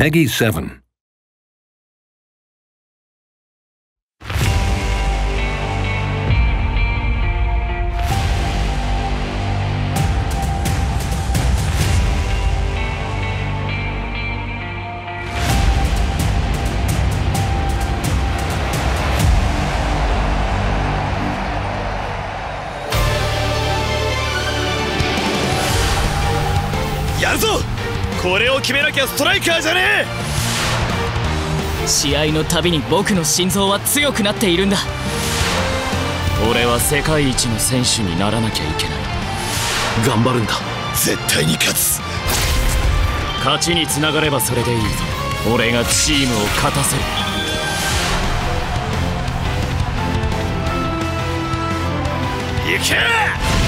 Peggy 7. Yarzo! これを決めなきゃストライカーじゃねえ！試合のたびに僕の心臓は強くなっているんだ。俺は世界一の選手にならなきゃいけない。頑張るんだ。絶対に勝つ。勝ちにつながればそれでいい。俺がチームを勝たせる。行け